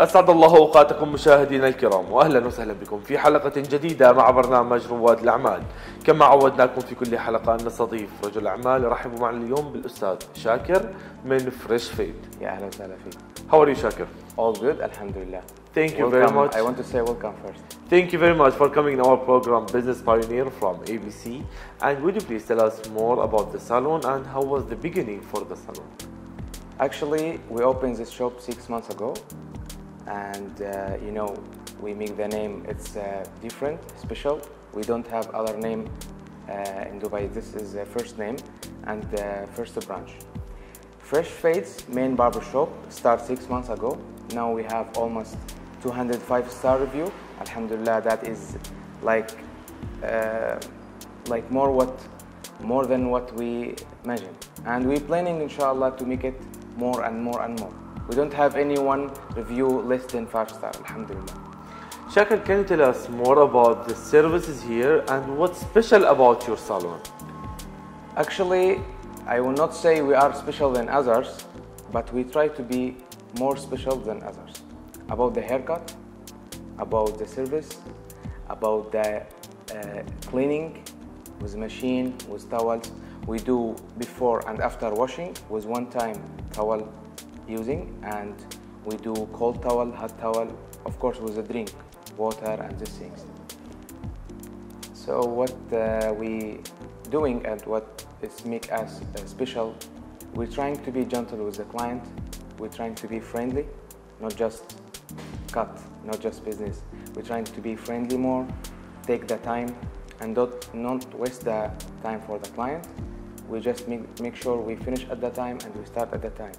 أسعد الله أوقاتكم مشاهدينا الكرام وأهلا وسهلا بكم في حلقة جديدة مع برنامج رواد الأعمال كما عودناكم في كل حلقة أن نستضيف رجل أعمال يرحب معنا اليوم بالأستاذ شاكر من فريش فيد يا أهلا وسهلا فيك. How are you شاكر? All good, alhamdulillah. Thank you very Welcome. much. I want to say welcome first. Thank you very much for coming in our program Business Pioneer from ABC and would you please tell us more about the salon and how was the beginning for the salon? Actually, we opened this shop six months ago, and uh, you know, we make the name. It's uh, different, special. We don't have other name uh, in Dubai. This is the first name and the first branch. Fresh Fades main barber shop started six months ago. Now we have almost 205 star review. Alhamdulillah, that is like uh, like more what more than what we imagine. And we're planning, inshallah, to make it more and more and more. We don't have any one review less than five star. Alhamdulillah. Shakir, can you tell us more about the services here and what's special about your salon? Actually, I will not say we are special than others, but we try to be more special than others. About the haircut, about the service, about the uh, cleaning with machine, with towels. We do before and after washing with one time towel using and we do cold towel, hot towel, of course with a drink, water and these things. So what uh, we doing and what is make us uh, special, we're trying to be gentle with the client. We're trying to be friendly, not just cut, not just business. We're trying to be friendly more, take the time, and don't not waste the time for the client. We just make, make sure we finish at the time and we start at the time.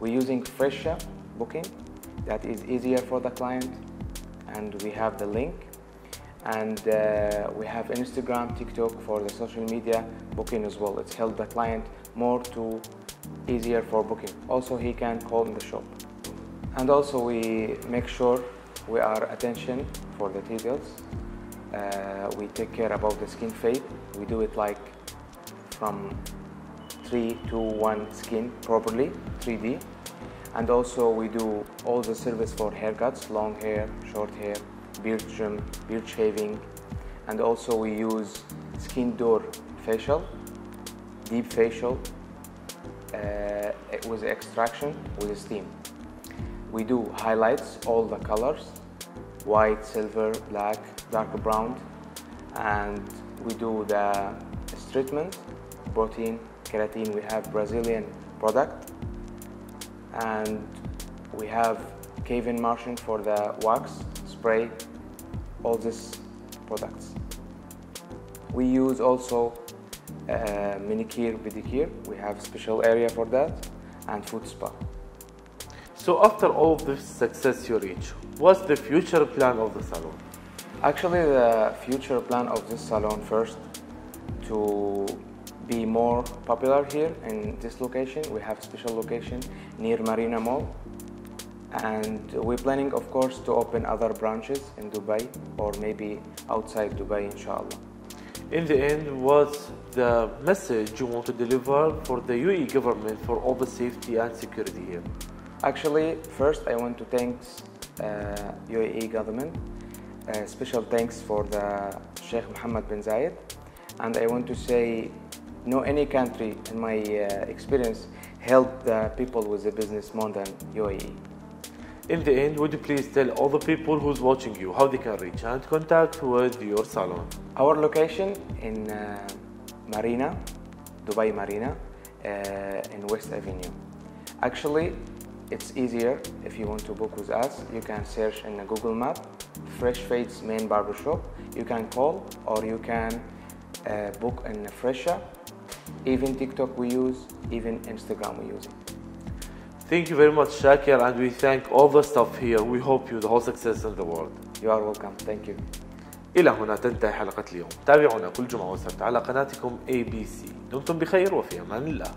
We're using Fresha booking that is easier for the client, and we have the link and uh, we have Instagram, TikTok for the social media booking as well. It's helped the client more to easier for booking. Also, he can call in the shop. And also, we make sure we are attention for the details. Uh, we take care about the skin fade. We do it like from three to one skin properly, 3D. And also, we do all the service for haircuts, long hair, short hair, beard trim, beard shaving, and also we use skin door facial, deep facial uh, with extraction with steam. We do highlights, all the colors, white, silver, black, dark brown, and we do the treatment, protein, keratin. We have Brazilian product, and we have Kevin Martian for the wax spray, all these products. We use also uh, manicure, pedicure. We have special area for that, and foot spa. So after all this success you reach, what's the future plan of the salon? Actually, the future plan of this salon first to be more popular here in this location. We have special location near Marina Mall, and we're planning, of course, to open other branches in Dubai or maybe outside Dubai, inshallah. In the end, what's the message you want to deliver for the UAE government for all the safety and security here? Actually, first I want to thank uh, UAE government. Uh, special thanks for the Sheikh Mohammed bin Zayed, and I want to say, no any country in my uh, experience help the people with the business more than UAE. In the end, would you please tell all the people who's watching you how they can reach and contact with your salon? Our location in uh, Marina, Dubai Marina, uh, in West Avenue. Actually, it's easier if you want to book with us. You can search in a Google Map, Fresh Fades Main Barbershop. You can call or you can uh, book in Fresha. Even TikTok we use, even Instagram we use it. Thank you very much, Shakir, and we thank all the staff here. We hope you the whole success in the world. You are welcome. Thank you. إلى هنا تنتهي حلقة اليوم تابعونا كل جمعة وسبت على قناتكم ABC دمتم بخير وفي أمان الله